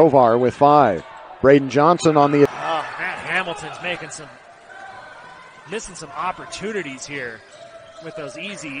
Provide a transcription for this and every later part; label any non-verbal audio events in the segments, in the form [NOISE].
Tovar with five. Brayden Johnson on the. Oh, Matt Hamilton's making some, missing some opportunities here with those easy.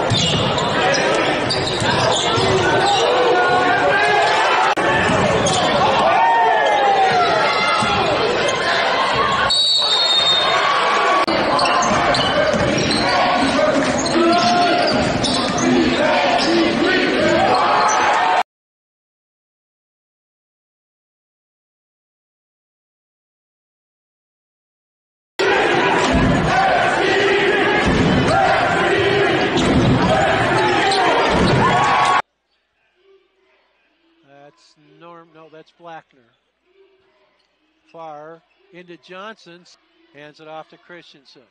Blackner. Far into Johnson. Hands it off to Christensen.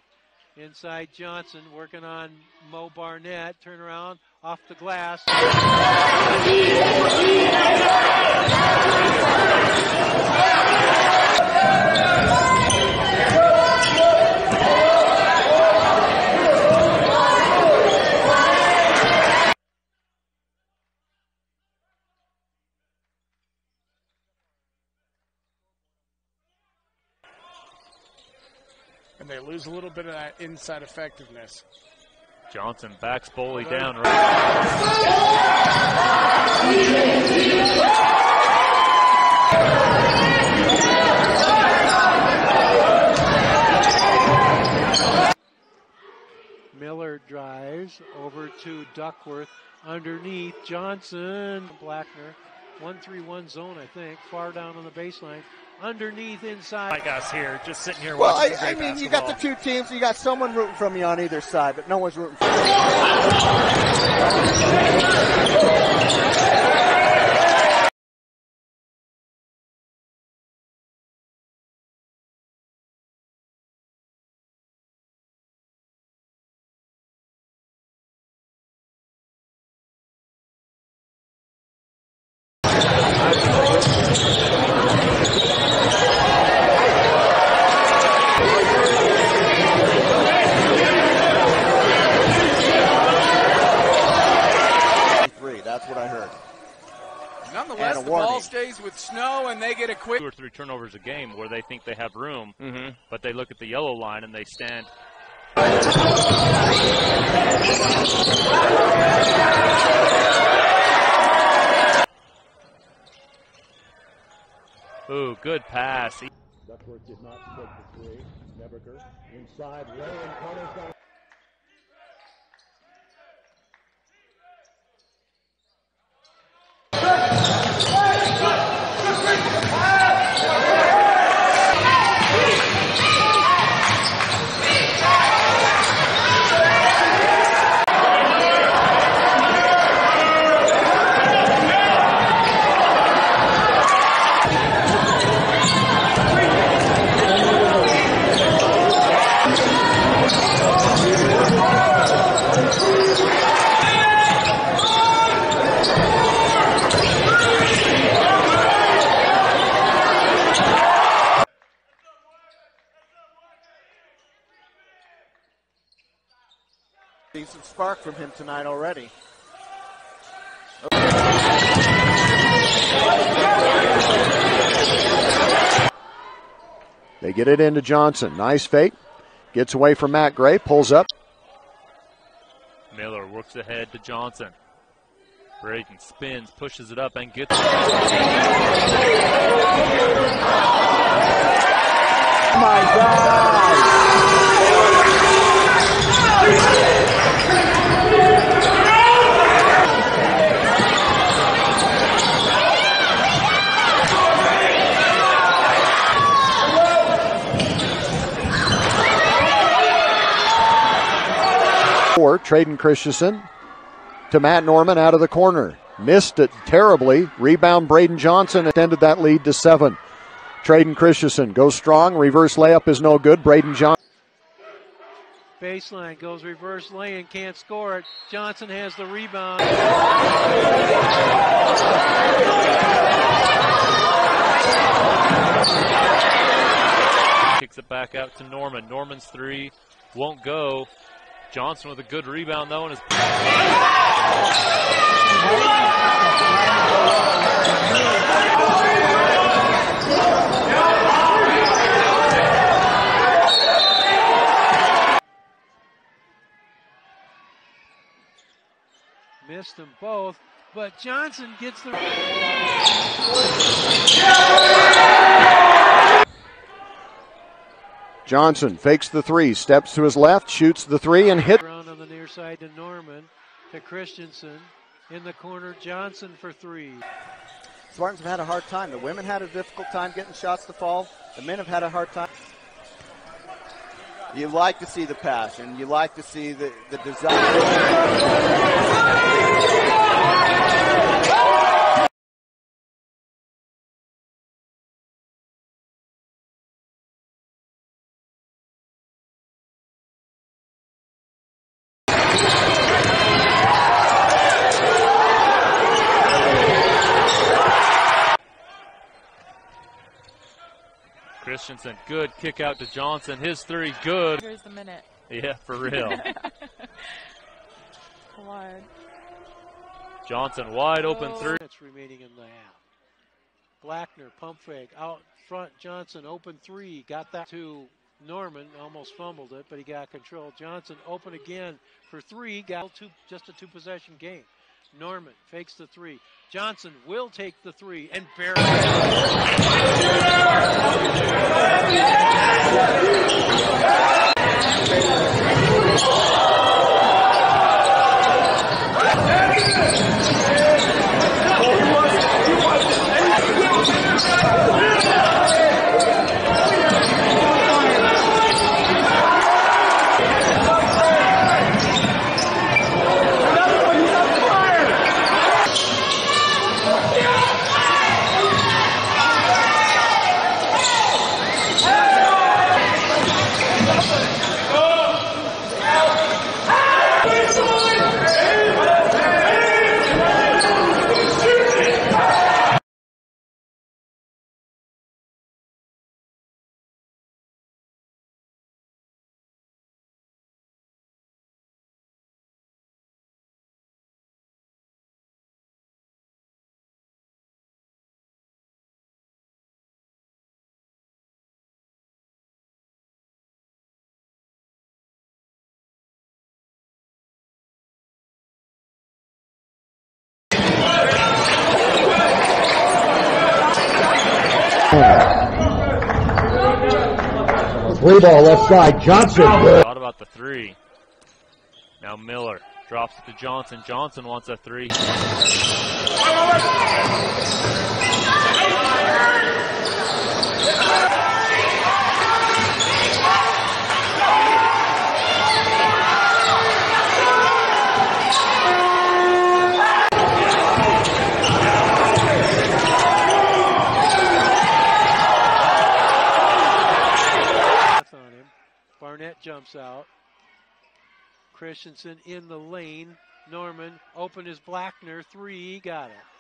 Inside Johnson working on Mo Barnett. Turn around off the glass. Lose a little bit of that inside effectiveness. Johnson backs Boley down. Miller drives over to Duckworth underneath Johnson. Blackner, 1 3 1 zone, I think, far down on the baseline. Underneath inside. Like us here, just sitting here Well, watching. I, I great mean, you got the two teams. You got someone rooting from you on either side, but no one's rooting for you. Three. That's what I heard. Nonetheless, And a the ball warning. stays with snow, and they get a quick. Two or three turnovers a game where they think they have room, Mm-hmm. but they look at the yellow line and they stand. Ooh, good pass. Duckworth did not take the three. Neberger inside, Ray and corners down. Decent spark from him tonight already. They get it into Johnson. Nice fake. Gets away from Matt Gray. Pulls up. Miller works ahead to Johnson. Brayden spins, pushes it up, and gets My God four, Traden Christensen to Matt Norman out of the corner. Missed it terribly. Rebound Brayden Johnson extended that lead to seven. Traden Christensen goes strong. Reverse layup is no good. Brayden Johnson. Baseline goes reverse lane, can't score it. Johnson has the rebound. Kicks it back out to Norman. Norman's three won't go. Johnson with a good rebound though, and his Missed them both, but Johnson gets the Johnson fakes the three, steps to his left, shoots the three, and hits. around on the near side to Norman, to Christensen. In the corner, Johnson for three. Spartans have had a hard time. The women had a difficult time getting shots to fall. The men have had a hard time. You like to see the passion. You like to see the, the desire. Christensen, good kick out to Johnson. His three, good. Here's the minute. Yeah, for real. [LAUGHS] Wide. Johnson wide open oh. three. Minutes remaining in the half. Blackner pump fake out front. Johnson open three. Got that to Norman. Almost fumbled it, but he got control. Johnson open again for three. Got two, just a two possession game. Norman fakes the three. Johnson will take the three and barely. Three ball left side. Johnson. Good. Thought about the three. Now Miller drops it to Johnson. Johnson wants a three. on him. Out. Christensen in the lane. Norman open his Blackner three. Got it.